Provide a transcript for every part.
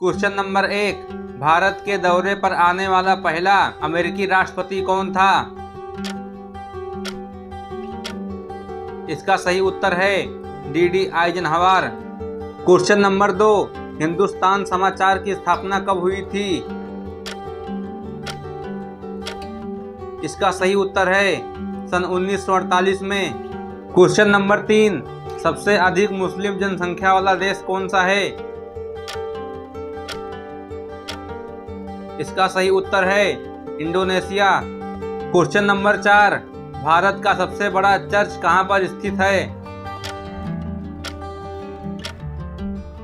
Question number एक, भारत के दौरे पर आने वाला पहला अमेरिकी राष्ट्रपति कौन था? इसका सही उत्तर है D D Eisenhower. Question number दो, हिंदुस्तान समाचार की स्थापना कब हुई थी? इसका सही उत्तर है सन 1948 में। क्वेश्चन नंबर तीन, सबसे अधिक मुस्लिम जनसंख्या वाला देश कौन सा है? इसका सही उत्तर है इंडोनेशिया। क्वेश्चन नंबर चार, भारत का सबसे बड़ा चर्च कहाँ पर स्थित है?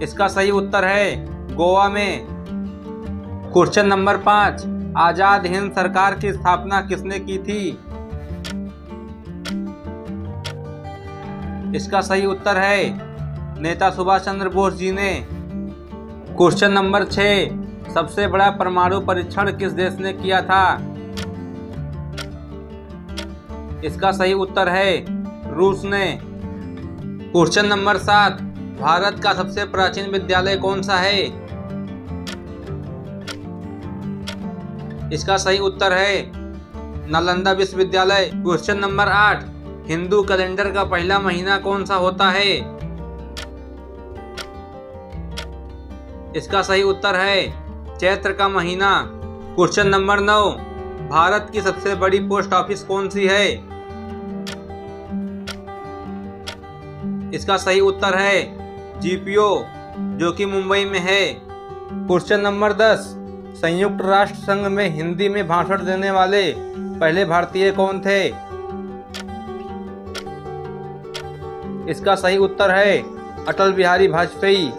इसका सही उत्तर है गोवा में। क्वेश्चन नंबर पाँच, आज़ाद हिंद सरकार की स्थापना किसने की थी? इसका सही उत्तर है नेता सुभाष चंद्र बोस जी ने। क्वेश्चन नंबर छ सबसे बड़ा परमाणु परीक्षण किस देश ने किया था? इसका सही उत्तर है रूस ने। क्वेश्चन नंबर सात, भारत का सबसे प्राचीन विद्यालय कौन सा है? इसका सही उत्तर है नालंदा विश्वविद्यालय। क्वेश्चन नंबर आठ, हिंदू कैलेंडर का पहला महीना कौन सा होता है? इसका सही उत्तर है चैत्र का महीना। क्वेश्चन नंबर नौ, भारत की सबसे बड़ी पोस्ट ऑफ़िस कौन सी है? इसका सही उत्तर है जीपीओ, जो कि मुंबई में है। क्वेश्चन नंबर दस, संयुक्त राष्ट्र संघ में हिंदी में भाषण देने वाले पहले भारतीय कौन थे? इसका सही उत्तर है अटल बिहारी वाजपेयी।